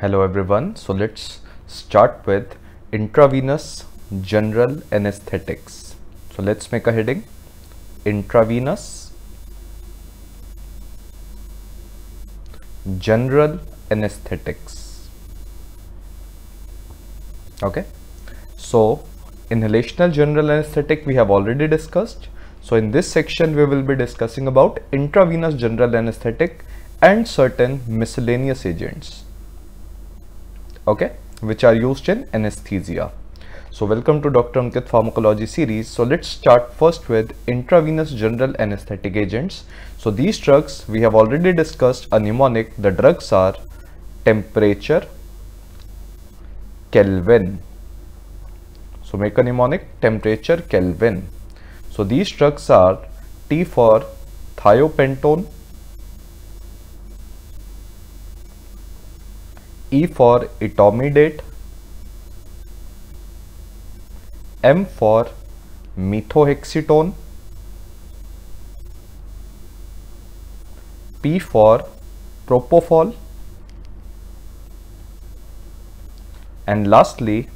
Hello everyone. So let's start with intravenous general anesthetics. So let's make a heading intravenous general anesthetics. Okay. So inhalational general anesthetic we have already discussed. So in this section we will be discussing about intravenous general anesthetic and certain miscellaneous agents okay? Which are used in anesthesia. So welcome to dr ankit pharmacology series. So let's start first with intravenous general anesthetic agents. So these drugs we have already discussed a mnemonic. The drugs are temperature kelvin. So make a mnemonic. Temperature kelvin. So these drugs are t for thiopentone E for etomidate, M for methohexitone, P for propofol, and lastly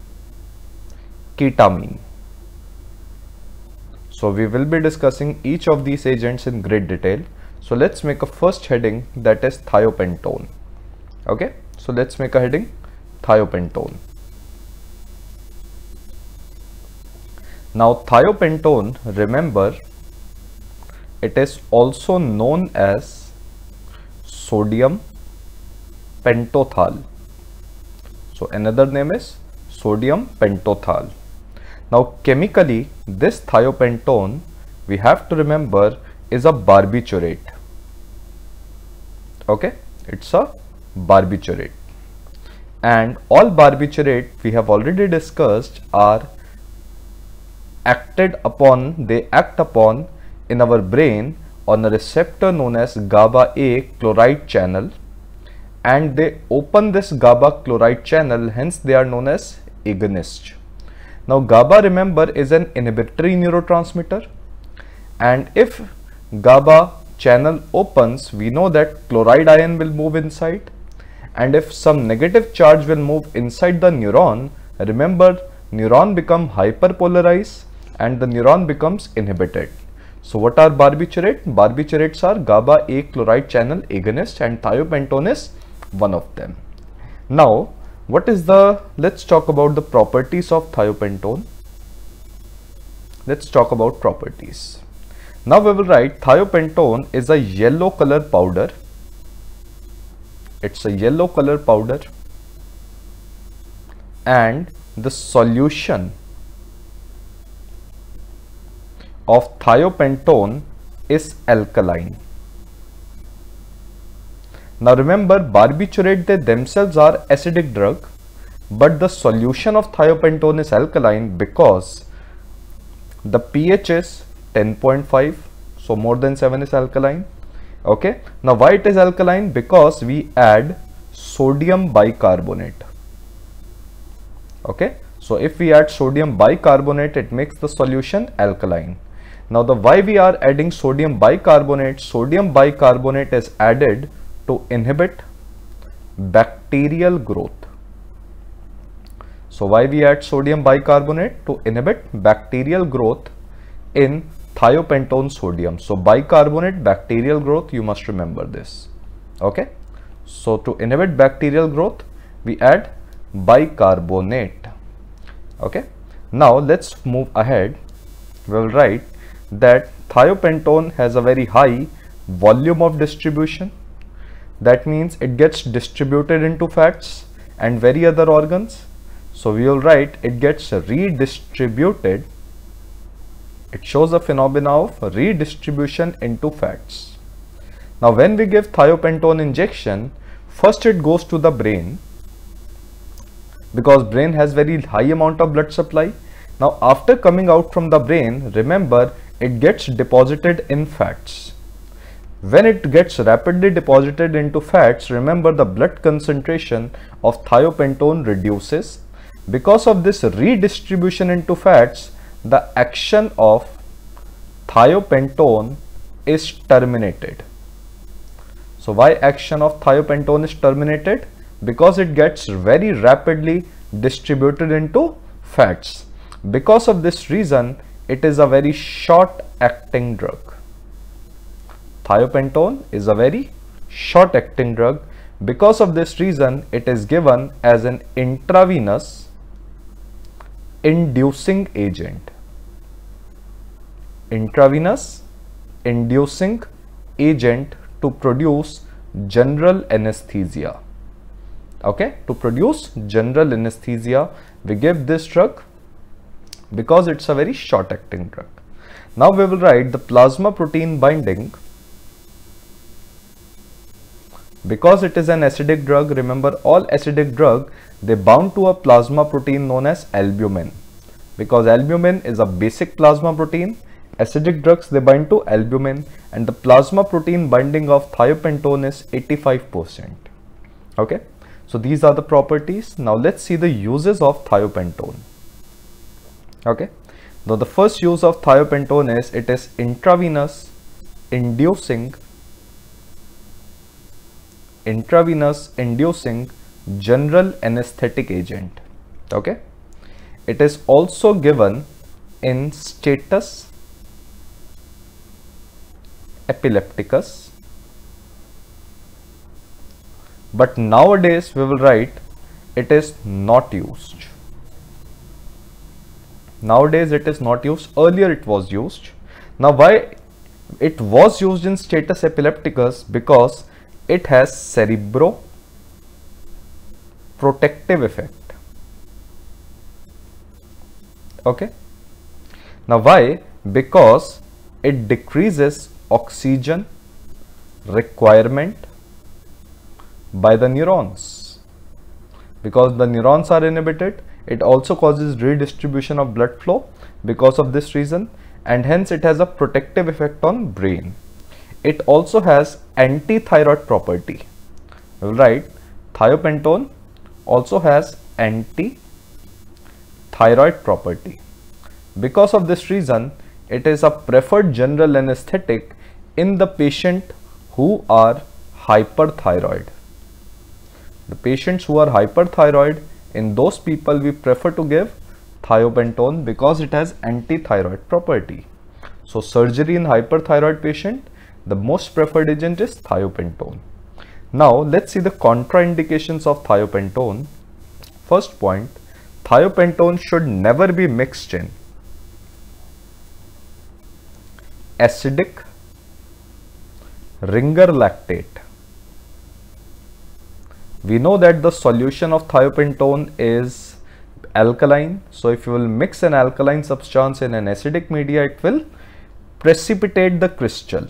ketamine. So we will be discussing each of these agents in great detail. So let's make a first heading that is thiopentone. Okay. So let's make a heading thiopentone. Now thiopentone, remember, it is also known as sodium pentothal. So another name is sodium pentothal. Now chemically this thiopentone we have to remember is a barbiturate. Okay, it's a barbiturate. And all barbiturate we have already discussed are acted upon they act upon in our brain on a receptor known as GABA A chloride channel. And they open this GABA chloride channel hence they are known as agonist. Now GABA remember is an inhibitory neurotransmitter. And if GABA channel opens we know that chloride ion will move inside and if some negative charge will move inside the neuron remember neuron become hyperpolarized and the neuron becomes inhibited. So what are barbiturate? Barbiturates are gaba a chloride channel agonist and thiopentone is one of them. Now what is the let's talk about the properties of thiopentone let's talk about properties. Now we will write thiopentone is a yellow color powder it's a yellow color powder and the solution of thiopentone is alkaline. Now remember barbiturate they themselves are acidic drug but the solution of thiopentone is alkaline because the pH is 10.5 so more than 7 is alkaline okay? Now why it is alkaline? Because we add sodium bicarbonate. Okay? So if we add sodium bicarbonate it makes the solution alkaline. Now the why we are adding sodium bicarbonate? Sodium bicarbonate is added to inhibit bacterial growth. So why we add sodium bicarbonate? To inhibit bacterial growth in thiopentone sodium. So bicarbonate bacterial growth, you must remember this. Okay. So to inhibit bacterial growth, we add bicarbonate. Okay. Now let's move ahead. We will write that thiopentone has a very high volume of distribution. That means it gets distributed into fats and very other organs. So we will write it gets redistributed it shows a phenomena of redistribution into fats. Now when we give thiopentone injection, first it goes to the brain because brain has very high amount of blood supply. Now after coming out from the brain, remember it gets deposited in fats. When it gets rapidly deposited into fats, remember the blood concentration of thiopentone reduces. Because of this redistribution into fats, the action of thiopentone is terminated. So why action of thiopentone is terminated? because it gets very rapidly distributed into fats. Because of this reason, it is a very short acting drug. Thiopentone is a very short acting drug. Because of this reason, it is given as an intravenous inducing agent. Intravenous inducing agent to produce general anesthesia. Okay, to produce general anesthesia, we give this drug because it's a very short acting drug. Now we will write the plasma protein binding because it is an acidic drug remember all acidic drug they bound to a plasma protein known as albumin. Because albumin is a basic plasma protein acidic drugs they bind to albumin and the plasma protein binding of thiopentone is 85% okay? So these are the properties. Now let's see the uses of thiopentone okay? Now the first use of thiopentone is it is intravenous inducing intravenous inducing general anesthetic agent okay? It is also given in status epilepticus. But nowadays we will write it is not used. Nowadays it is not used. Earlier it was used. Now why it was used in status epilepticus? Because it has cerebro protective effect. Okay? Now why? Because it decreases oxygen requirement by the neurons. Because the neurons are inhibited it also causes redistribution of blood flow because of this reason and hence it has a protective effect on brain. It also has anti-thyroid property. right? Thiopentone also has anti-thyroid property. Because of this reason, it is a preferred general anesthetic in the patient who are hyperthyroid. The patients who are hyperthyroid, in those people we prefer to give thiopentone because it has anti-thyroid property. So surgery in hyperthyroid patient the most preferred agent is thiopentone. Now let's see the contraindications of thiopentone. First point, thiopentone should never be mixed in acidic ringer lactate. We know that the solution of thiopentone is alkaline. So if you will mix an alkaline substance in an acidic media, it will precipitate the crystal.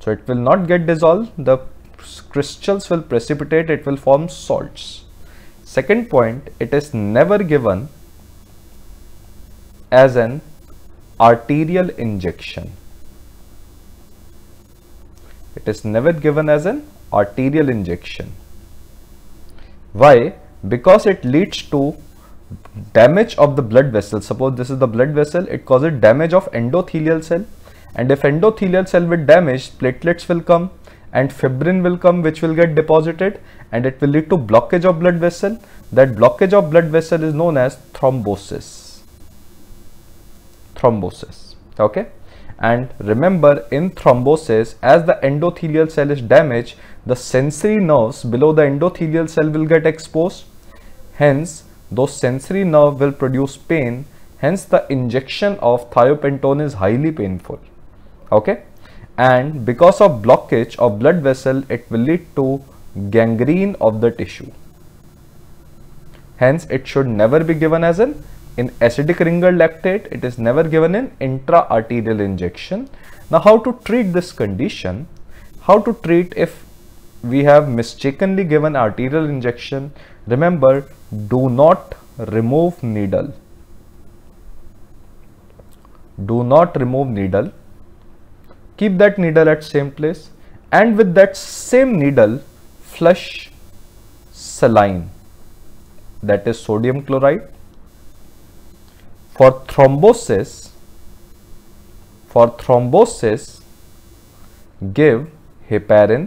So it will not get dissolved, the crystals will precipitate, it will form salts. Second point, it is never given as an arterial injection. It is never given as an arterial injection. Why? Because it leads to damage of the blood vessel. Suppose this is the blood vessel, it causes damage of endothelial cell and if endothelial cell will damage platelets will come and fibrin will come which will get deposited and it will lead to blockage of blood vessel. That blockage of blood vessel is known as thrombosis. Thrombosis. Okay? And remember in thrombosis as the endothelial cell is damaged the sensory nerves below the endothelial cell will get exposed. Hence those sensory nerve will produce pain. Hence the injection of thiopentone is highly painful. Okay and because of blockage of blood vessel it will lead to gangrene of the tissue. Hence it should never be given as an in acidic ringer lactate it is never given in intra-arterial injection. Now how to treat this condition? How to treat if we have mistakenly given arterial injection? Remember do not remove needle. Do not remove needle keep that needle at same place. And with that same needle flush saline. That is sodium chloride. For thrombosis for thrombosis give heparin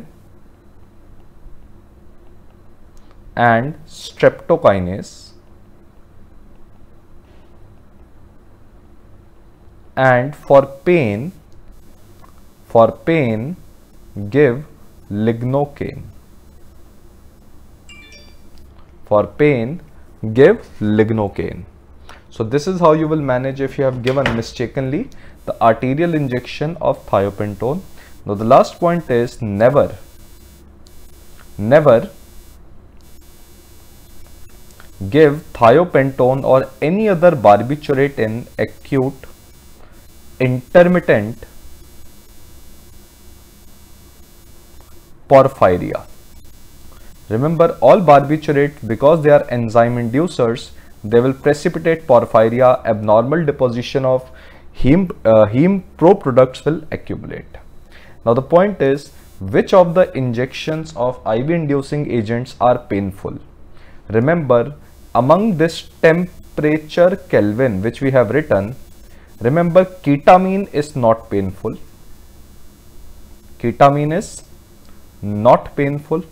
and streptokinase and for pain for pain give lignocaine. For pain give lignocaine. So this is how you will manage if you have given mistakenly the arterial injection of thiopentone now the last point is never never give thiopentone or any other barbiturate in acute intermittent porphyria. Remember all barbiturate because they are enzyme inducers they will precipitate porphyria abnormal deposition of heme, uh, heme pro products will accumulate. Now the point is which of the injections of IV inducing agents are painful. Remember among this temperature Kelvin which we have written Remember ketamine is not painful. Ketamine is not painful.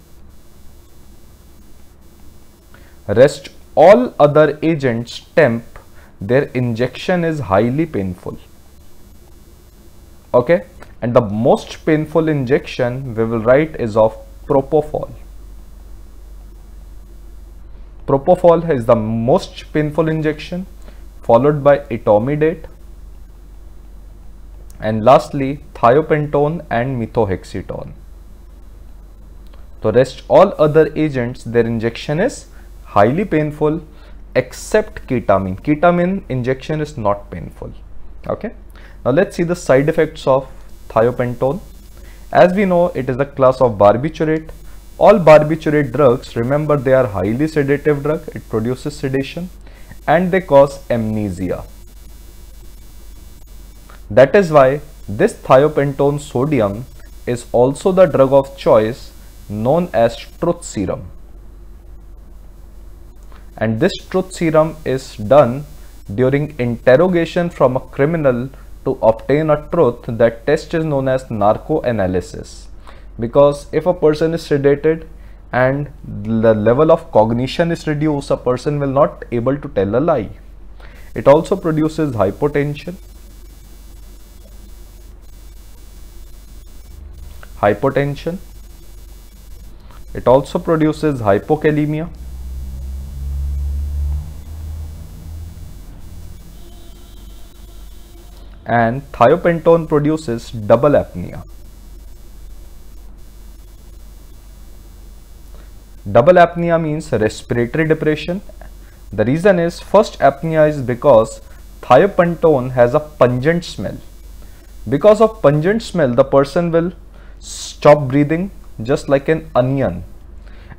Rest all other agents temp their injection is highly painful. Okay and the most painful injection we will write is of propofol. Propofol is the most painful injection followed by etomidate and lastly thiopentone and methohexitone. So rest all other agents their injection is highly painful except ketamine. Ketamine injection is not painful. Okay. Now let's see the side effects of thiopentone. As we know it is a class of barbiturate. All barbiturate drugs remember they are highly sedative drug. It produces sedation and they cause amnesia. That is why this thiopentone sodium is also the drug of choice known as truth serum. And this truth serum is done during interrogation from a criminal to obtain a truth that test is known as narco-analysis. Because if a person is sedated and the level of cognition is reduced, a person will not able to tell a lie. It also produces hypotension hypotension. It also produces hypokalemia. And thiopentone produces double apnea. Double apnea means respiratory depression. The reason is first apnea is because thiopentone has a pungent smell. Because of pungent smell, the person will stop breathing just like an onion.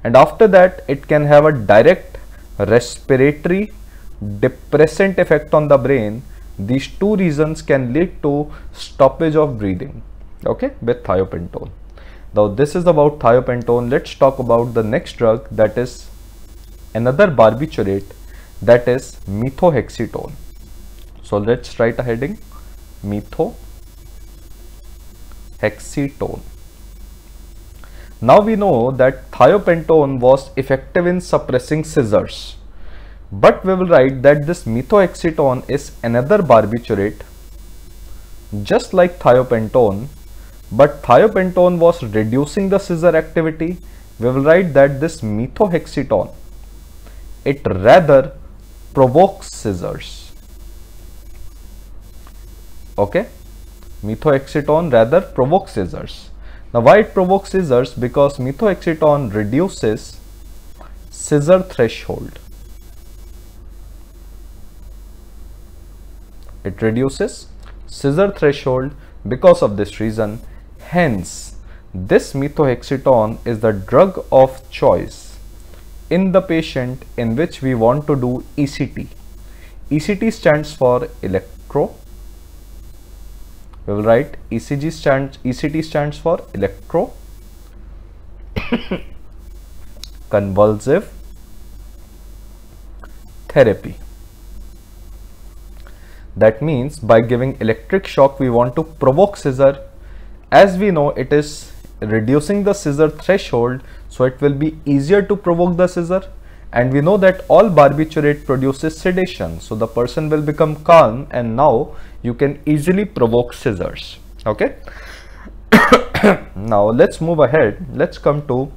And after that it can have a direct respiratory depressant effect on the brain. These two reasons can lead to stoppage of breathing. Okay with thiopentone. Now this is about thiopentone. Let's talk about the next drug that is another barbiturate that is methohexitone so let's write a heading. Methohexitone now we know that thiopentone was effective in suppressing seizures. But we will write that this methohexitone is another barbiturate just like thiopentone but thiopentone was reducing the seizure activity. We will write that this methohexitone it rather provokes seizures. Okay, methohexitone rather provokes seizures. Now why it provokes seizures? Because methohexitone reduces seizure threshold. It reduces seizure threshold because of this reason. Hence, this methohexitone is the drug of choice in the patient in which we want to do ECT. ECT stands for electro we will write ECG stands ECT stands for electro convulsive therapy. That means by giving electric shock we want to provoke seizure as we know it is reducing the seizure threshold so it will be easier to provoke the seizure and we know that all barbiturate produces sedation. So the person will become calm and now you can easily provoke seizures okay? Now let's move ahead. Let's come to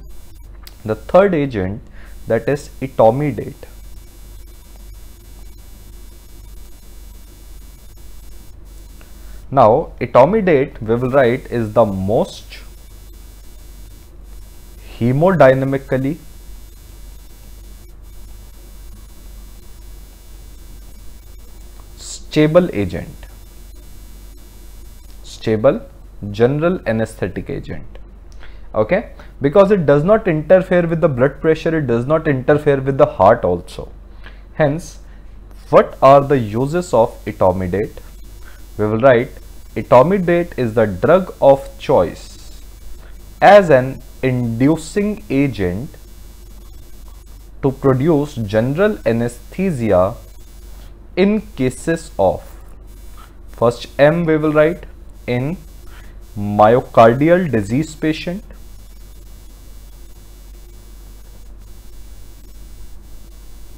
the third agent that is etomidate now etomidate we will write is the most hemodynamically stable agent stable general anesthetic agent. Okay? Because it does not interfere with the blood pressure it does not interfere with the heart also. Hence what are the uses of etomidate we will write etomidate is the drug of choice as an inducing agent to produce general anesthesia in cases of first M we will write in myocardial disease patient.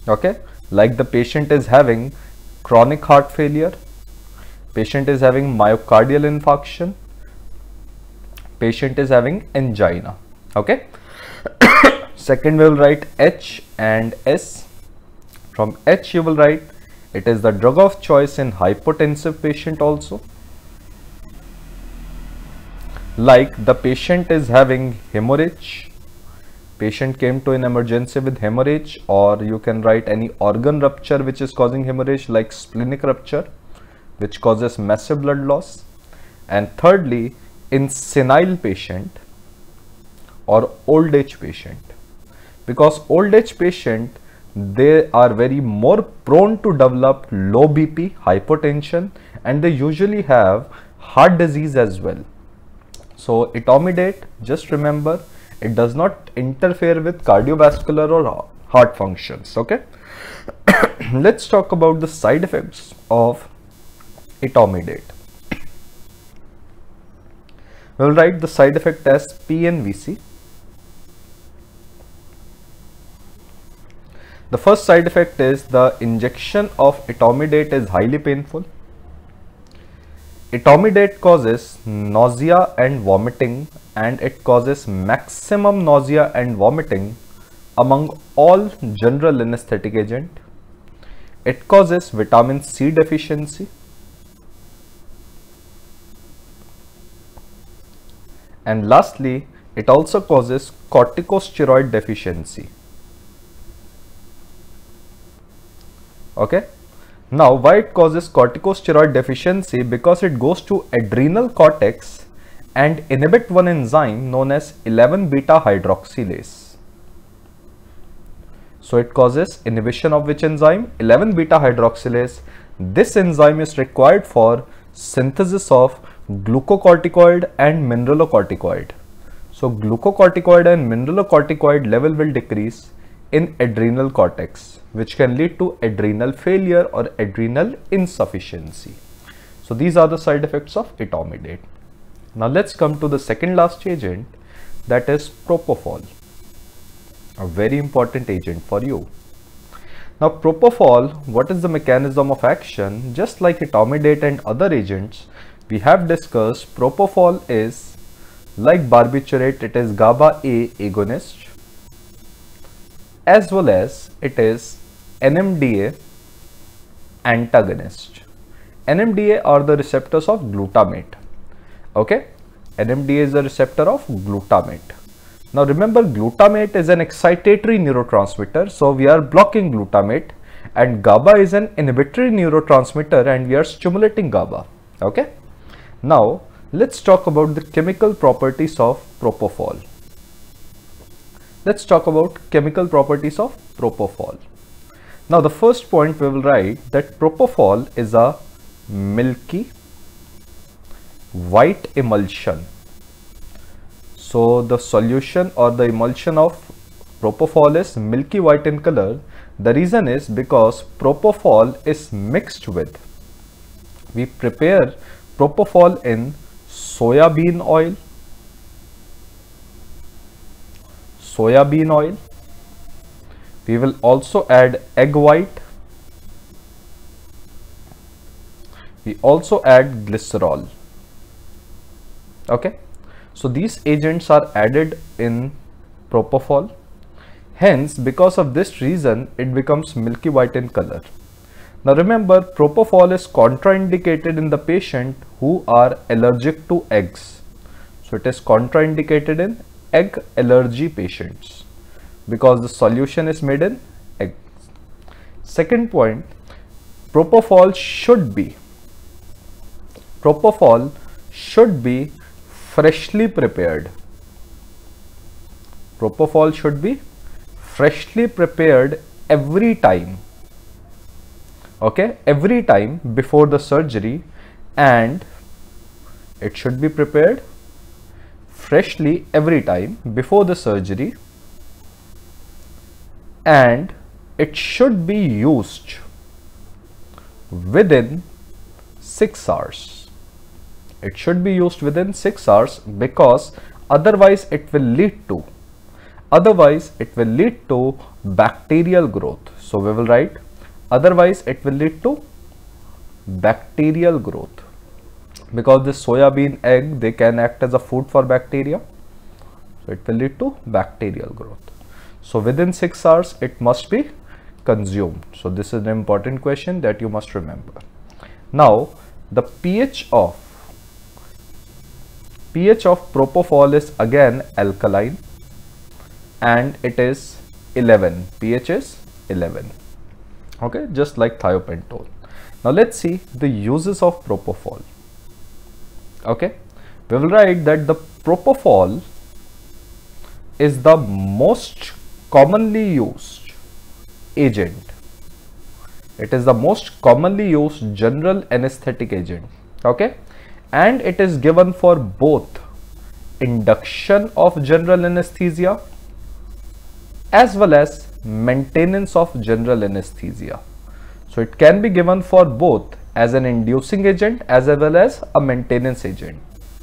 Okay? Like the patient is having chronic heart failure patient is having myocardial infarction patient is having angina. Okay? Second we will write H and S. From H you will write it is the drug of choice in hypotensive patient also. Like the patient is having hemorrhage, patient came to an emergency with hemorrhage or you can write any organ rupture which is causing hemorrhage like splenic rupture which causes massive blood loss. And thirdly, in senile patient or old age patient because old age patient they are very more prone to develop low BP, hypertension and they usually have heart disease as well. So etomidate, just remember it does not interfere with cardiovascular or heart functions. Okay. Let's talk about the side effects of etomidate. We'll write the side effect as PNVC The first side effect is the injection of etomidate is highly painful. Etomidate causes nausea and vomiting and it causes maximum nausea and vomiting among all general anesthetic agent. It causes vitamin C deficiency. And lastly, it also causes corticosteroid deficiency. okay now why it causes corticosteroid deficiency? Because it goes to adrenal cortex and inhibit one enzyme known as 11 beta hydroxylase. So it causes inhibition of which enzyme? 11 beta hydroxylase. This enzyme is required for synthesis of glucocorticoid and mineralocorticoid. So glucocorticoid and mineralocorticoid level will decrease in adrenal cortex which can lead to adrenal failure or adrenal insufficiency. So these are the side effects of etomidate. Now let's come to the second last agent that is propofol, a very important agent for you. Now propofol, what is the mechanism of action? Just like etomidate and other agents, we have discussed propofol is like barbiturate, it is GABA A agonist as well as it is NMDA antagonist. NMDA are the receptors of glutamate. Okay, NMDA is the receptor of glutamate. Now remember glutamate is an excitatory neurotransmitter. So we are blocking glutamate and GABA is an inhibitory neurotransmitter and we are stimulating GABA. Okay. Now let's talk about the chemical properties of propofol. Let's talk about chemical properties of propofol. Now the first point we will write that propofol is a milky white emulsion. So the solution or the emulsion of propofol is milky white in color. The reason is because propofol is mixed with. We prepare propofol in soya bean oil, soya bean oil. We will also add egg white. We also add glycerol. Okay. So these agents are added in propofol. Hence, because of this reason, it becomes milky white in color. Now remember, propofol is contraindicated in the patient who are allergic to eggs. So it is contraindicated in egg allergy patients because the solution is made in egg. Second point, propofol should be propofol should be freshly prepared. Propofol should be freshly prepared every time. Okay, every time before the surgery and it should be prepared freshly every time before the surgery. And it should be used within 6 hours. It should be used within 6 hours because otherwise it will lead to otherwise it will lead to bacterial growth. So we will write otherwise it will lead to bacterial growth because this soya bean egg they can act as a food for bacteria. So it will lead to bacterial growth. So within 6 hours it must be consumed. So this is an important question that you must remember. Now the pH of pH of propofol is again alkaline and it is 11 pH is 11 okay just like thiopentol now let's see the uses of propofol okay? We will write that the propofol is the most commonly used agent. It is the most commonly used general anesthetic agent. Okay? And it is given for both induction of general anesthesia as well as maintenance of general anesthesia. So it can be given for both as an inducing agent as well as a maintenance agent.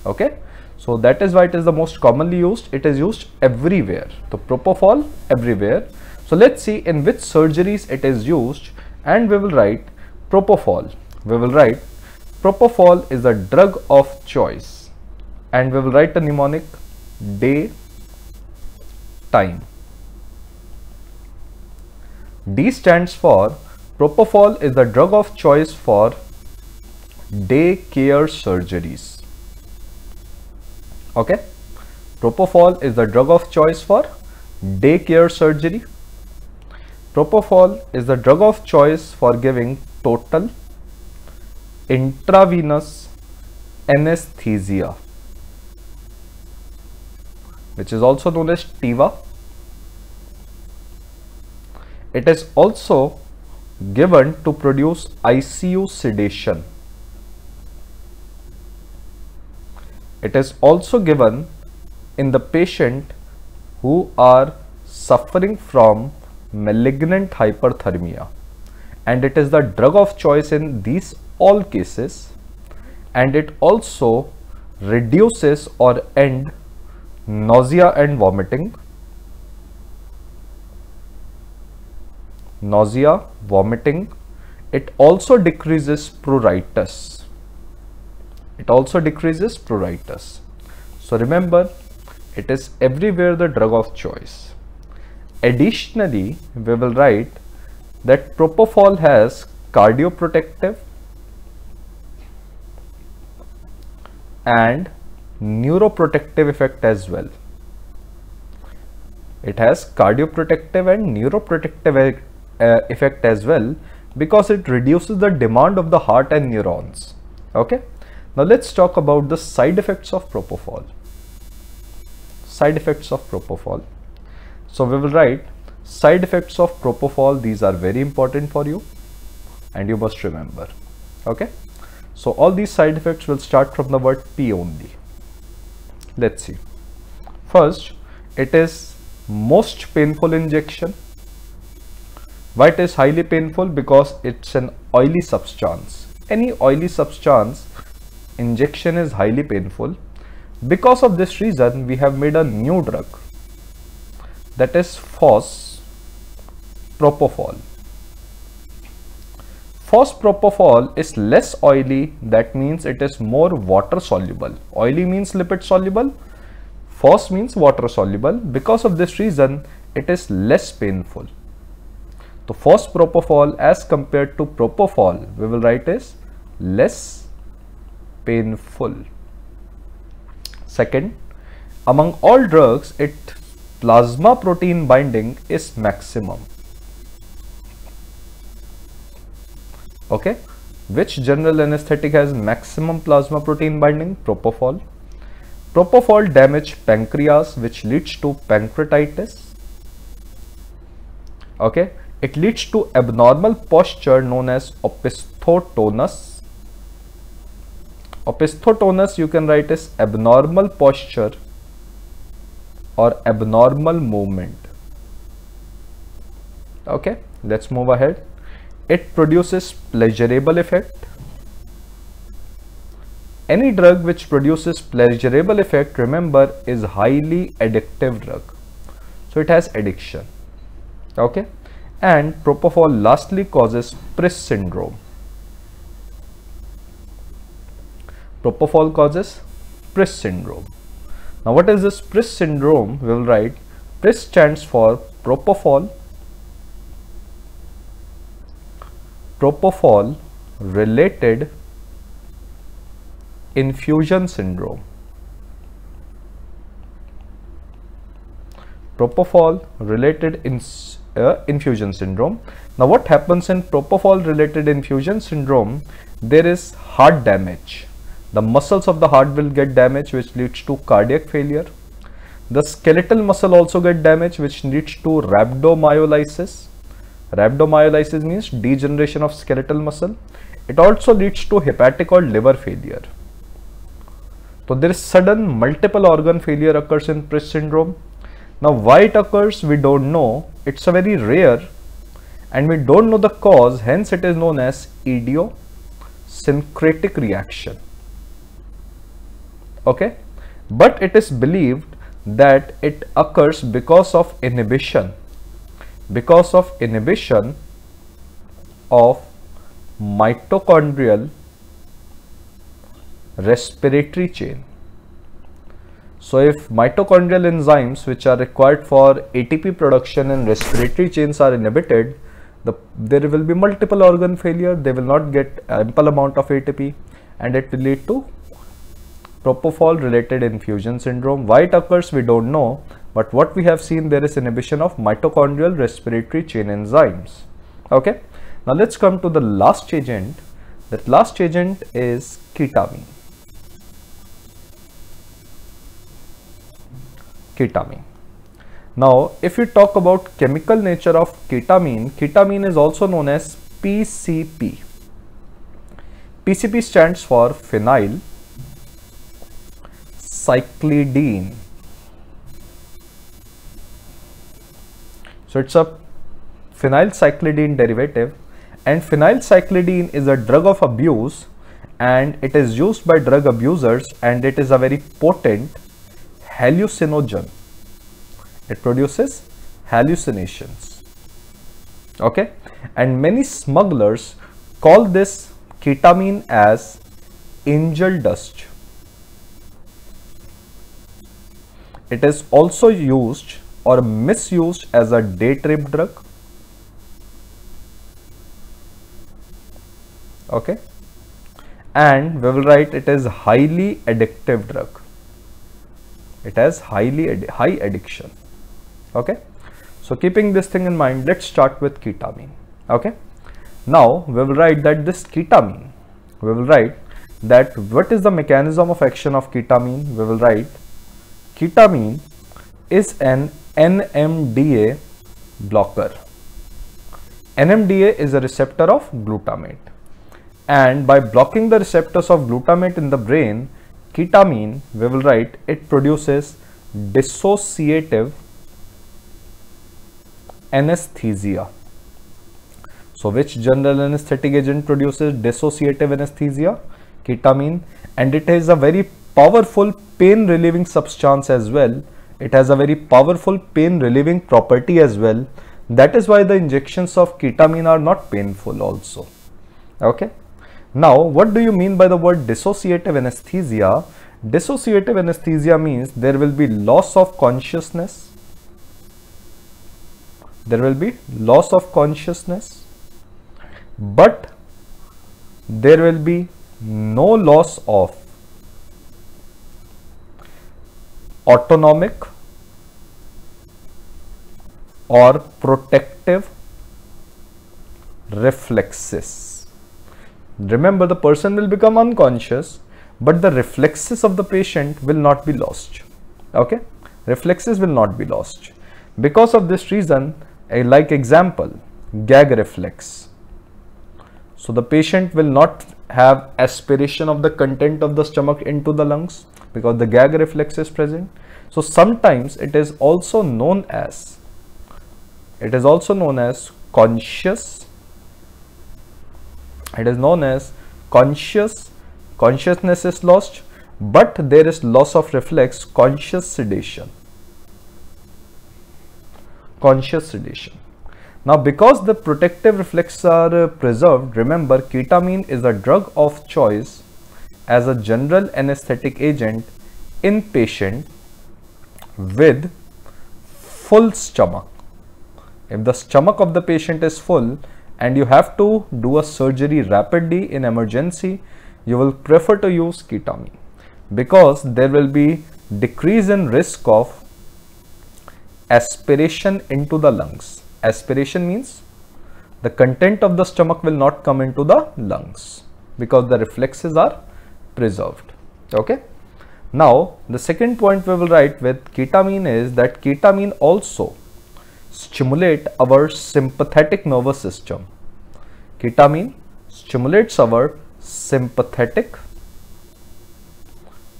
Okay. So that is why it is the most commonly used. It is used everywhere. So propofol everywhere. So let's see in which surgeries it is used and we will write propofol. We will write Propofol is a drug of choice and we will write a mnemonic day time. D stands for Propofol is the drug of choice for day care surgeries. Okay. Propofol is the drug of choice for day care surgery. Propofol is the drug of choice for giving total intravenous anesthesia which is also known as TIVA. It is also given to produce ICU sedation. It is also given in the patient who are suffering from malignant hyperthermia. And it is the drug of choice in these all cases. And it also reduces or end nausea and vomiting nausea vomiting. It also decreases pruritus. It also decreases pruritus. So remember it is everywhere the drug of choice. Additionally we will write that propofol has cardioprotective and neuroprotective effect as well. It has cardioprotective and neuroprotective uh, effect as well because it reduces the demand of the heart and neurons. Okay. Now let's talk about the side effects of propofol. Side effects of propofol. So we will write side effects of propofol. These are very important for you and you must remember. Okay. So all these side effects will start from the word P only. Let's see. First, it is most painful injection. Why it is highly painful? Because it's an oily substance. Any oily substance injection is highly painful. Because of this reason, we have made a new drug. that is phos propofol. Fospropofol is less oily that means it is more water soluble. Oily means lipid soluble. Phos means water soluble. Because of this reason it is less painful. So fospropofol as compared to propofol we will write is less painful. Second, among all drugs, its plasma protein binding is maximum. Okay, which general anesthetic has maximum plasma protein binding? Propofol. Propofol damage pancreas which leads to pancreatitis. Okay, it leads to abnormal posture known as opisthotonus Opisthotonus you can write as abnormal posture or abnormal movement. Okay, let's move ahead. It produces pleasurable effect. Any drug which produces pleasurable effect, remember, is highly addictive drug. So it has addiction. Okay, and propofol lastly causes PRIS syndrome. propofol causes PRIS syndrome. Now what is this PRIS syndrome? We will write PRIS stands for propofol, propofol related infusion syndrome. Propofol related in, infusion syndrome. Now what happens in propofol related infusion syndrome? There is heart damage the muscles of the heart will get damaged which leads to cardiac failure. The skeletal muscle also get damaged which leads to rhabdomyolysis. Rhabdomyolysis means degeneration of skeletal muscle. It also leads to hepatic or liver failure. So there is sudden multiple organ failure occurs in PRIS syndrome. Now why it occurs we don't know. It's a very rare and we don't know the cause hence it is known as idiosyncratic reaction. Okay? But it is believed that it occurs because of inhibition. Because of inhibition of mitochondrial respiratory chain so if mitochondrial enzymes which are required for ATP production in respiratory chains are inhibited the, there will be multiple organ failure they will not get ample amount of ATP and it will lead to propofol related infusion syndrome. Why it occurs we don't know but what we have seen there is inhibition of mitochondrial respiratory chain enzymes. Okay. Now let's come to the last agent. That last agent is ketamine. Ketamine. Now if we talk about chemical nature of ketamine, ketamine is also known as PCP. PCP stands for phenyl cyclidine. So it's a phenylcyclidine derivative and phenylcyclidine is a drug of abuse and it is used by drug abusers and it is a very potent hallucinogen. It produces hallucinations. Okay, and many smugglers call this ketamine as angel dust. It is also used or misused as a day trip drug. Okay. And we will write it is highly addictive drug. It has highly ad high addiction. Okay. So keeping this thing in mind, let's start with ketamine. Okay. Now we will write that this ketamine, we will write that what is the mechanism of action of ketamine? We will write ketamine is an NMDA blocker. NMDA is a receptor of glutamate and by blocking the receptors of glutamate in the brain, ketamine, we will write, it produces dissociative anesthesia. So which general anesthetic agent produces dissociative anesthesia? Ketamine. And it is a very powerful pain relieving substance as well. It has a very powerful pain relieving property as well. That is why the injections of ketamine are not painful also. Okay now what do you mean by the word dissociative anesthesia? Dissociative anesthesia means there will be loss of consciousness. There will be loss of consciousness. But there will be no loss of autonomic or protective reflexes. Remember the person will become unconscious but the reflexes of the patient will not be lost. Okay, reflexes will not be lost. Because of this reason, a like example, gag reflex. So the patient will not have aspiration of the content of the stomach into the lungs because the gag reflex is present. So sometimes it is also known as it is also known as conscious it is known as conscious consciousness is lost but there is loss of reflex conscious sedation. Conscious sedation. Now because the protective reflexes are uh, preserved remember ketamine is a drug of choice as a general anesthetic agent in patient with full stomach. If the stomach of the patient is full and you have to do a surgery rapidly in emergency, you will prefer to use ketamine because there will be decrease in risk of aspiration into the lungs. Aspiration means the content of the stomach will not come into the lungs because the reflexes are preserved. Okay. Now, the second point we will write with ketamine is that ketamine also stimulate our sympathetic nervous system. Ketamine stimulates our sympathetic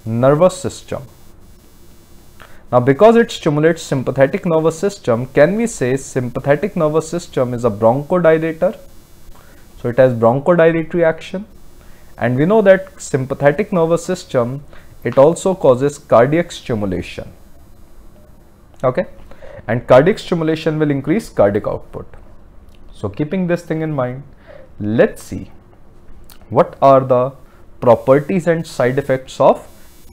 nervous system. Now because it stimulates sympathetic nervous system, can we say sympathetic nervous system is a bronchodilator? So it has bronchodilatory action and we know that sympathetic nervous system, it also causes cardiac stimulation. Okay and cardiac stimulation will increase cardiac output. So keeping this thing in mind, let's see what are the properties and side effects of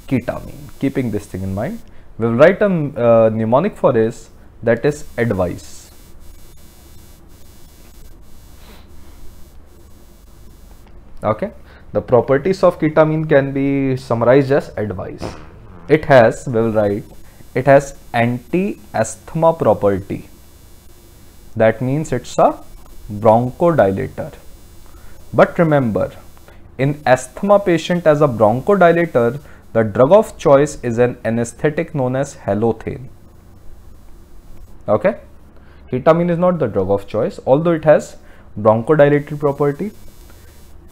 ketamine. Keeping this thing in mind, we will write a uh, mnemonic for this that is advice. Okay, the properties of ketamine can be summarized as advice. It has, we will write it has anti-asthma property. That means it's a bronchodilator. But remember, in asthma patient as a bronchodilator, the drug of choice is an anesthetic known as halothane. Okay? Ketamine is not the drug of choice, although it has bronchodilatory property.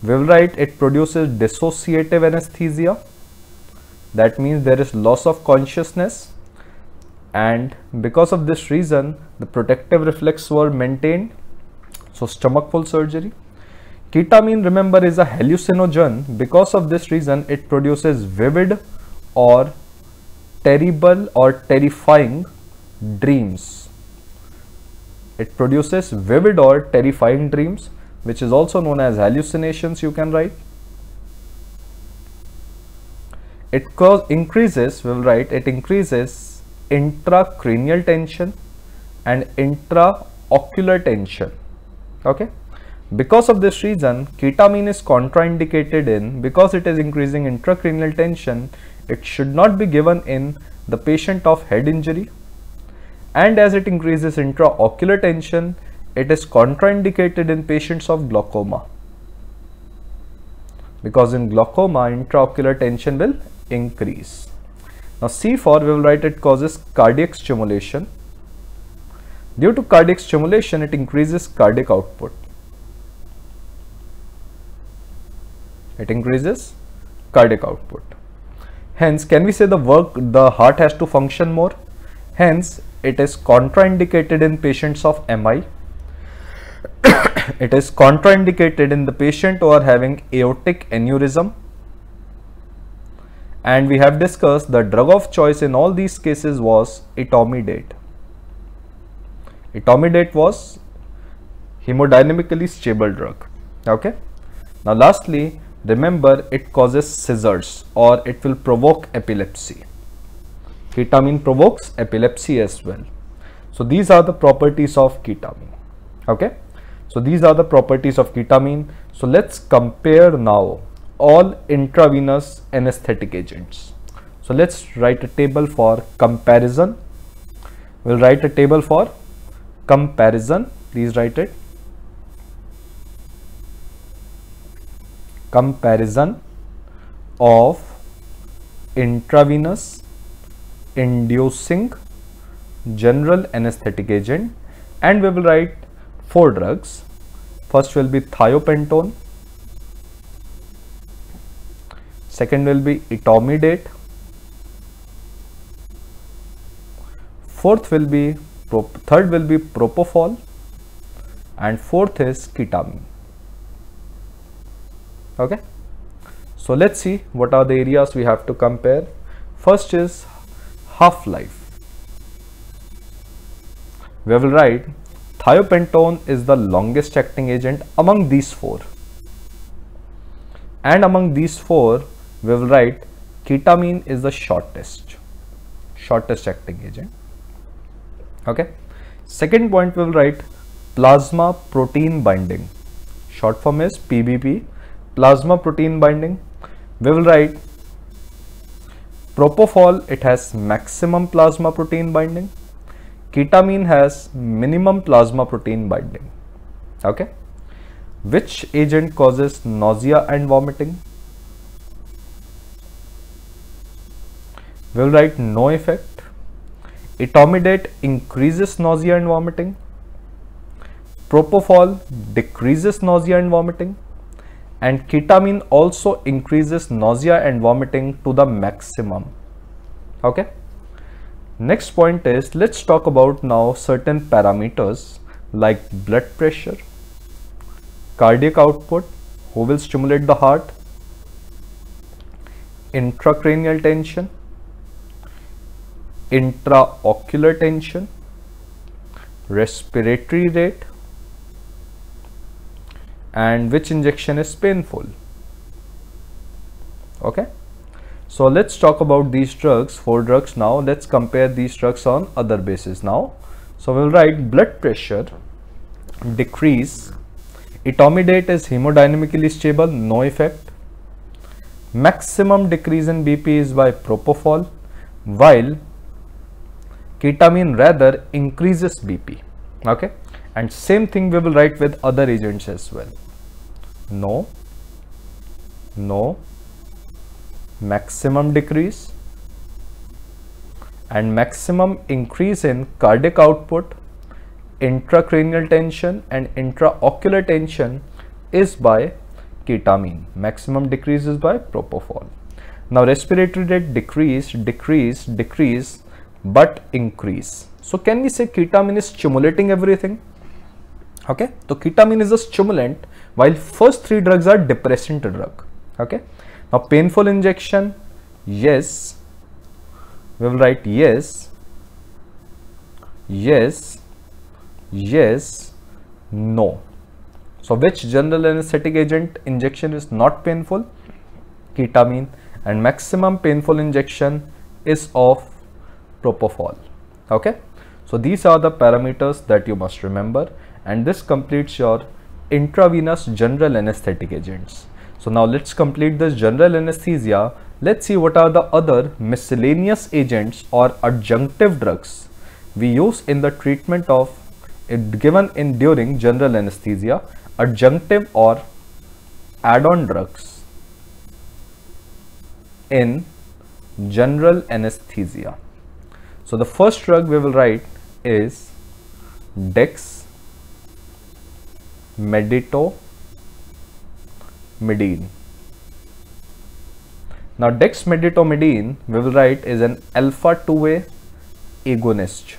We will write it produces dissociative anesthesia. That means there is loss of consciousness and because of this reason the protective reflex were maintained. So stomach full surgery. Ketamine remember is a hallucinogen. Because of this reason it produces vivid or terrible or terrifying dreams. It produces vivid or terrifying dreams which is also known as hallucinations you can write. It increases we will write it increases intracranial tension and intraocular tension. Okay? Because of this reason ketamine is contraindicated in because it is increasing intracranial tension it should not be given in the patient of head injury. And as it increases intraocular tension it is contraindicated in patients of glaucoma. Because in glaucoma intraocular tension will increase now C4 we will write it causes cardiac stimulation. Due to cardiac stimulation it increases cardiac output. It increases cardiac output. Hence can we say the work the heart has to function more? Hence it is contraindicated in patients of MI. it is contraindicated in the patient who are having aortic aneurysm and we have discussed the drug of choice in all these cases was etomidate. Etomidate was hemodynamically stable drug. Okay. Now lastly, remember it causes seizures or it will provoke epilepsy. Ketamine provokes epilepsy as well. So these are the properties of ketamine. Okay. So these are the properties of ketamine. So let's compare now all intravenous anesthetic agents. So let's write a table for comparison. We'll write a table for comparison. Please write it. Comparison of intravenous inducing general anesthetic agent and we will write four drugs. First will be thiopentone, second will be etomidate, fourth will be third will be propofol and fourth is ketamine. Okay. So let's see what are the areas we have to compare. First is half-life. We will write thiopentone is the longest acting agent among these four. And among these four, we will write ketamine is the shortest, shortest acting agent. Okay. Second point we will write plasma protein binding. Short form is pbp plasma protein binding. We will write Propofol, it has maximum plasma protein binding. Ketamine has minimum plasma protein binding. Okay. Which agent causes nausea and vomiting? We'll write no effect. Etomidate increases nausea and vomiting. Propofol decreases nausea and vomiting and ketamine also increases nausea and vomiting to the maximum okay next point is let's talk about now certain parameters like blood pressure cardiac output who will stimulate the heart intracranial tension intraocular tension respiratory rate and which injection is painful. Okay? So let's talk about these drugs four drugs now. Let's compare these drugs on other basis now. So we'll write blood pressure decrease. Etomidate is hemodynamically stable no effect. Maximum decrease in bp is by propofol while ketamine rather increases bp okay? And same thing we will write with other agents as well. No. No. Maximum decrease. And maximum increase in cardiac output intracranial tension and intraocular tension is by ketamine. Maximum decrease is by propofol. Now respiratory rate decrease decrease decrease but increase. So can we say ketamine is stimulating everything? Okay. So ketamine is a stimulant while first three drugs are depressant drug. Okay. Now painful injection yes. We will write yes yes yes no. So which general anesthetic agent injection is not painful? Ketamine. And maximum painful injection is of propofol okay so these are the parameters that you must remember and this completes your intravenous general anesthetic agents. So now let's complete this general anesthesia. Let's see what are the other miscellaneous agents or adjunctive drugs we use in the treatment of given in during general anesthesia, adjunctive or add-on drugs in general anesthesia. So the first drug we will write is Dex meditomidine. Now dexmedetomidine we will write is an alpha 2A agonist.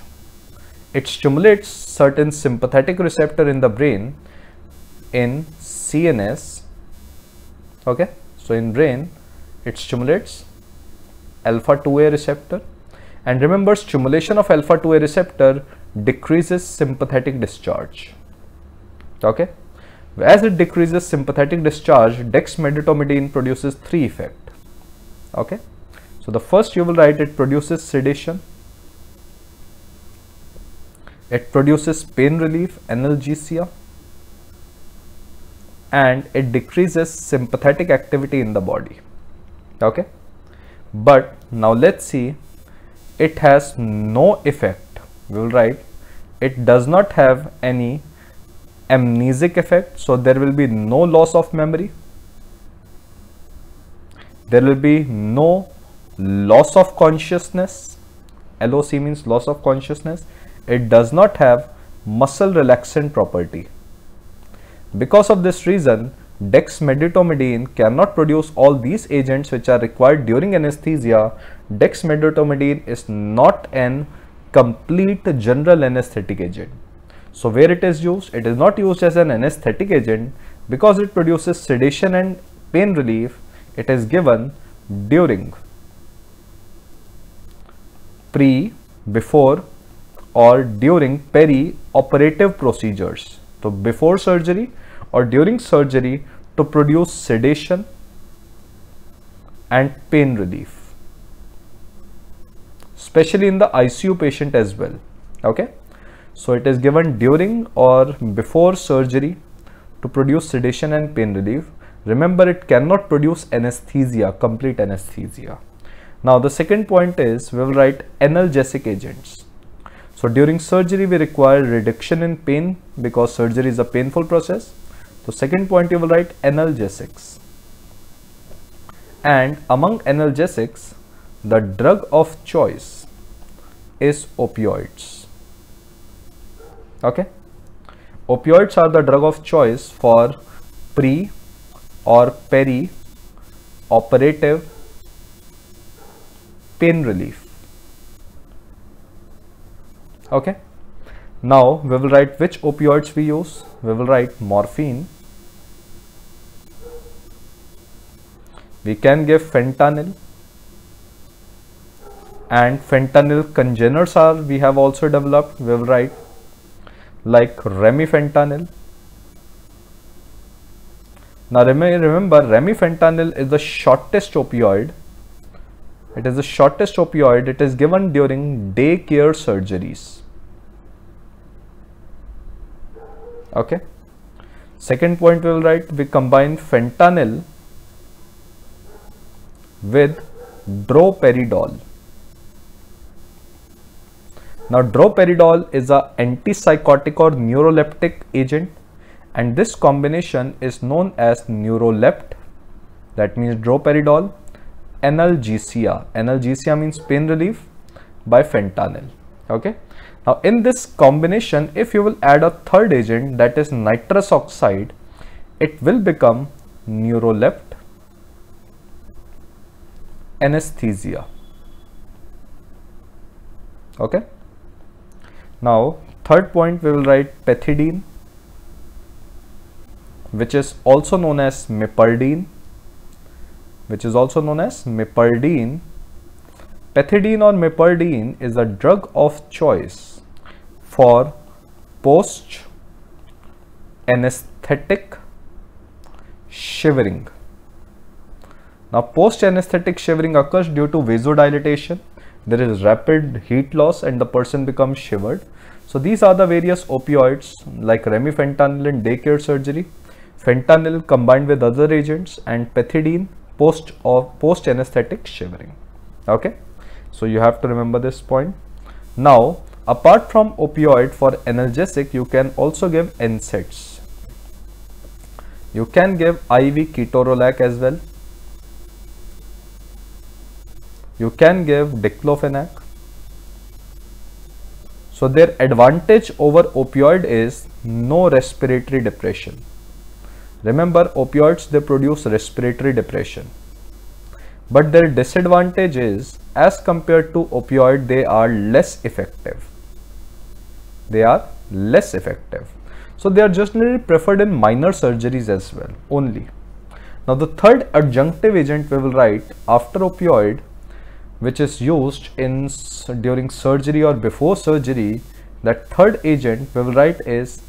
It stimulates certain sympathetic receptor in the brain in CNS. Okay, so in brain it stimulates alpha 2a receptor and remember stimulation of alpha 2a receptor decreases sympathetic discharge. Okay? As it decreases sympathetic discharge dexmedetomidine produces three effect. Okay? So the first you will write it produces sedation. It produces pain relief analgesia. And it decreases sympathetic activity in the body. Okay? But now let's see it has no effect. We will write it does not have any amnesic effect so there will be no loss of memory. There will be no loss of consciousness. LOC means loss of consciousness. It does not have muscle relaxant property. Because of this reason, dexmedetomidine cannot produce all these agents which are required during anesthesia. Dexmedetomidine is not an complete general anesthetic agent. So where it is used, it is not used as an anesthetic agent because it produces sedation and pain relief. It is given during, pre, before or during peri-operative procedures. So before surgery or during surgery to produce sedation and pain relief especially in the ICU patient as well. Okay? So it is given during or before surgery to produce sedation and pain relief. Remember it cannot produce anesthesia complete anesthesia. Now the second point is we will write analgesic agents. So during surgery we require reduction in pain because surgery is a painful process. So second point you will write analgesics. And among analgesics, the drug of choice is opioids. Okay. Opioids are the drug of choice for pre or peri operative pain relief. Okay. Now we will write which opioids we use. We will write morphine. We can give fentanyl and fentanyl congeners are we have also developed. We will write like remifentanil. Now remember remifentanil is the shortest opioid. It is the shortest opioid. It is given during day care surgeries okay second point we will write we combine fentanyl with droperidol now droperidol is a antipsychotic or neuroleptic agent and this combination is known as neurolept that means droperidol analgesia analgesia means pain relief by fentanyl okay now in this combination, if you will add a third agent that is nitrous oxide, it will become neurolept anesthesia. Okay. Now third point we will write pethidine which is also known as meperidine which is also known as meperidine Pethidine or meperidine is a drug of choice for post anesthetic shivering. Now post anesthetic shivering occurs due to vasodilatation. There is rapid heat loss and the person becomes shivered. So these are the various opioids like remifentanil in daycare surgery, fentanyl combined with other agents and pethidine post or post anesthetic shivering. Okay. So you have to remember this point. Now, apart from opioid for analgesic, you can also give NSAIDs. You can give IV ketorolac as well. You can give diclofenac. So their advantage over opioid is no respiratory depression. Remember opioids they produce respiratory depression. But their disadvantage is as compared to opioid they are less effective they are less effective so they are generally preferred in minor surgeries as well only now the third adjunctive agent we will write after opioid which is used in during surgery or before surgery that third agent we will write is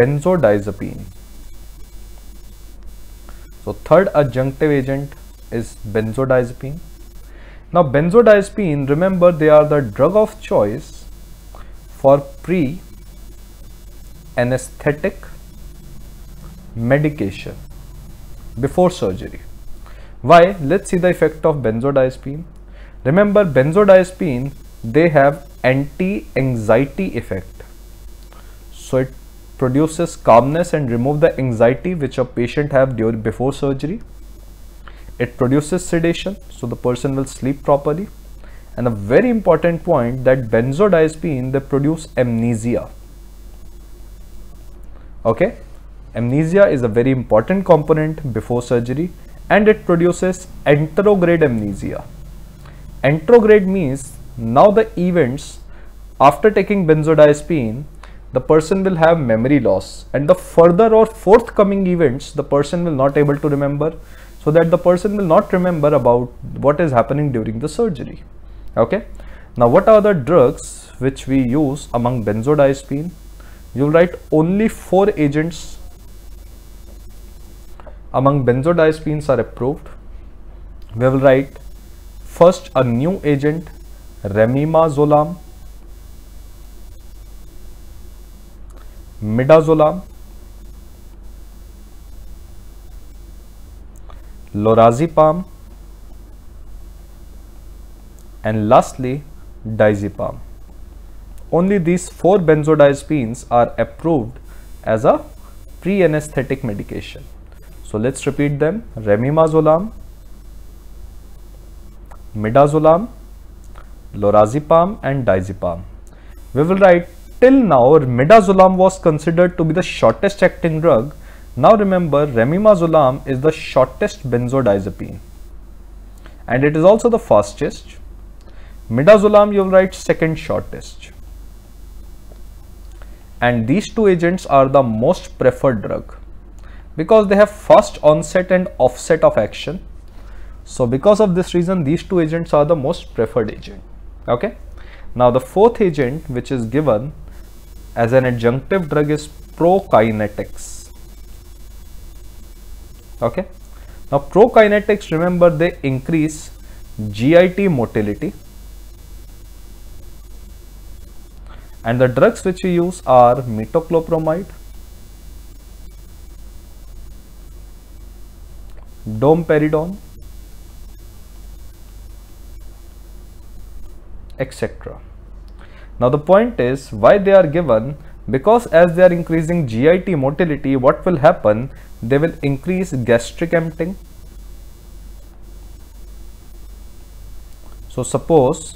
benzodiazepine. So third adjunctive agent is benzodiazepine. Now benzodiazepine remember they are the drug of choice for pre anesthetic medication before surgery. Why? Let's see the effect of benzodiazepine remember benzodiazepine they have anti-anxiety effect. So it produces calmness and remove the anxiety which a patient have during before surgery. It produces sedation so the person will sleep properly. And a very important point that benzodiazepine they produce amnesia. Okay? Amnesia is a very important component before surgery and it produces anterograde amnesia anterograde means now the events after taking benzodiazepine the person will have memory loss. And the further or forthcoming events the person will not able to remember. So that the person will not remember about what is happening during the surgery. Okay? Now what are the drugs which we use among benzodiazepine? You'll write only four agents among benzodiazepines are approved. We will write first a new agent remimazolam, midazolam, lorazepam, and lastly diazepam. Only these four benzodiazepines are approved as a pre-anesthetic medication. So let's repeat them remimazolam, midazolam, lorazepam and diazepam. We will write till now midazolam was considered to be the shortest acting drug. Now remember remimazolam is the shortest benzodiazepine and it is also the fastest. Midazolam you will write second shortest. And these two agents are the most preferred drug because they have fast onset and offset of action. So because of this reason these two agents are the most preferred agent. Okay? Now the fourth agent which is given as an adjunctive drug is prokinetics. Okay? Now prokinetics remember they increase git motility. And the drugs which we use are metoclopramide domperidone etc. Now the point is why they are given because as they are increasing GIT motility what will happen they will increase gastric emptying. So suppose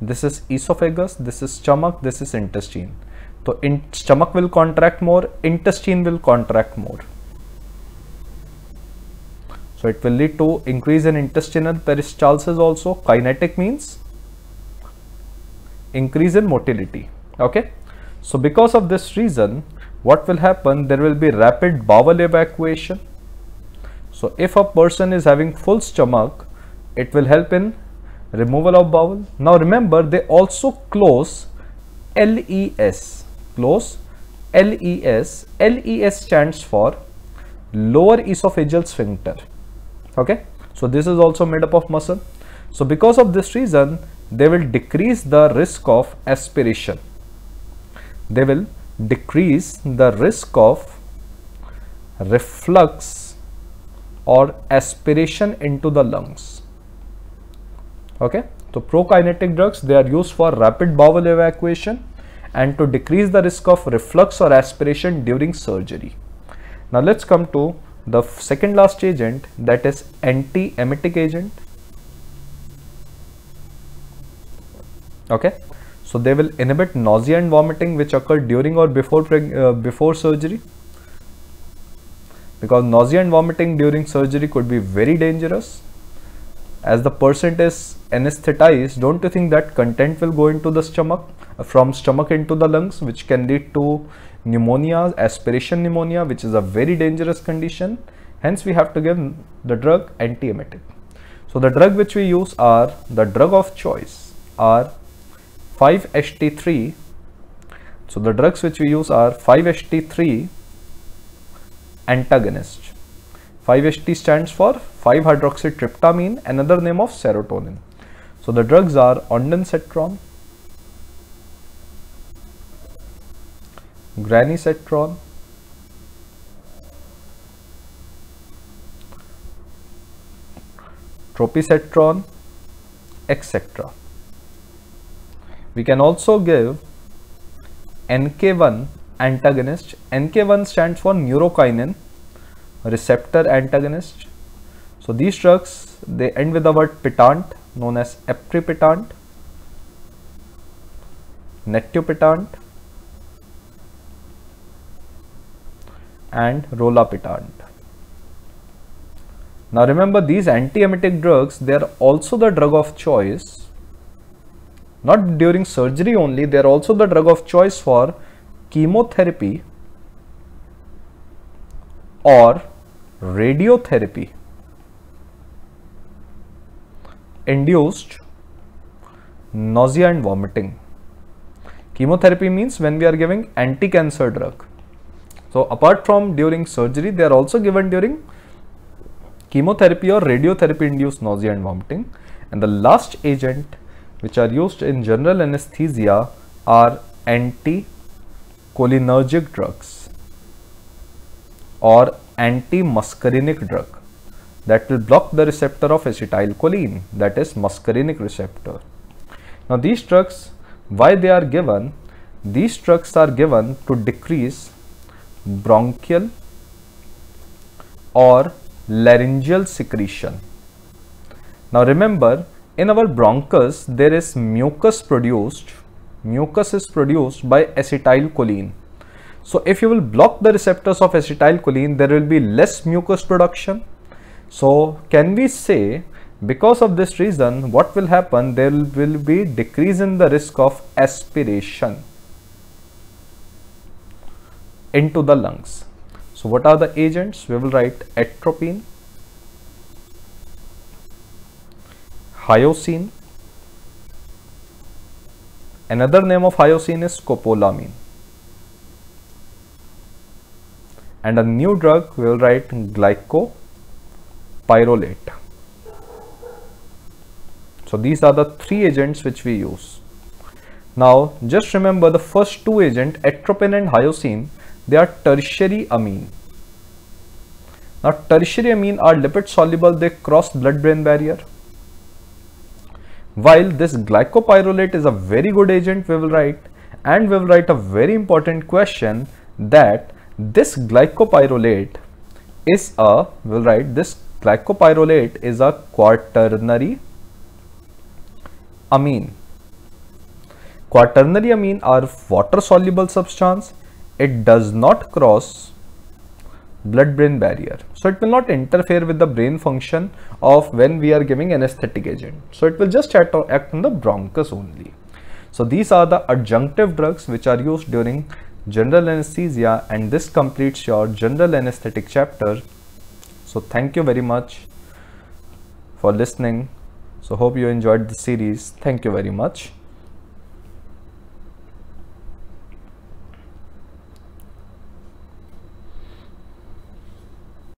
this is esophagus, this is stomach, this is intestine. So in stomach will contract more, intestine will contract more. So it will lead to increase in intestinal peristalsis also. Kinetic means increase in motility okay? So because of this reason what will happen? There will be rapid bowel evacuation. So if a person is having full stomach it will help in removal of bowel. Now remember they also close LES close LES LES stands for lower esophageal sphincter okay? So this is also made up of muscle. So because of this reason they will decrease the risk of aspiration. They will decrease the risk of reflux or aspiration into the lungs. Okay, so prokinetic drugs they are used for rapid bowel evacuation and to decrease the risk of reflux or aspiration during surgery. Now let's come to the second last agent that is anti-emetic agent okay. So they will inhibit nausea and vomiting which occur during or before uh, before surgery. Because nausea and vomiting during surgery could be very dangerous. As the patient is anesthetized don't you think that content will go into the stomach uh, from stomach into the lungs which can lead to pneumonia aspiration pneumonia which is a very dangerous condition. Hence we have to give the drug antiemetic. So the drug which we use are the drug of choice are 5-HT3. So the drugs which we use are 5-HT3 antagonist. 5-HT stands for 5-hydroxytryptamine, another name of serotonin. So the drugs are ondansetron, granisetron, tropisetron, etc. We can also give NK1 antagonist. NK1 stands for neurokinin receptor antagonist. So these drugs they end with the word pitant known as aprepitant, netupitant and rolapitant. Now remember these antiemetic drugs, they are also the drug of choice. Not during surgery only, they are also the drug of choice for chemotherapy or radiotherapy induced nausea and vomiting. Chemotherapy means when we are giving anti-cancer drug. So apart from during surgery, they are also given during chemotherapy or radiotherapy induced nausea and vomiting. And the last agent which are used in general anesthesia are anticholinergic drugs or anti-muscarinic drug that will block the receptor of acetylcholine that is muscarinic receptor. Now these drugs why they are given these drugs are given to decrease bronchial or laryngeal secretion. Now remember in our bronchus there is mucus produced, mucus is produced by acetylcholine. So if you will block the receptors of acetylcholine there will be less mucus production. So can we say because of this reason what will happen there will be decrease in the risk of aspiration into the lungs. So what are the agents? We will write atropine, hyoscine. Another name of hyoscine is scopolamine. And a new drug we will write glycopyrrolate. So these are the three agents which we use. Now just remember the first two agents, atropine and hyoscine they are tertiary amine. Now tertiary amine are lipid soluble, they cross blood brain barrier. While this glycopyrrolate is a very good agent we will write and we will write a very important question that this glycopyrrolate is a, we will write this glycopyrrolate is a quaternary amine. Quaternary amine are water soluble substance it does not cross blood brain barrier. So it will not interfere with the brain function of when we are giving anesthetic agent. So it will just act, act on the bronchus only. So these are the adjunctive drugs which are used during general anesthesia and this completes your general anesthetic chapter. So thank you very much for listening. So hope you enjoyed the series. Thank you very much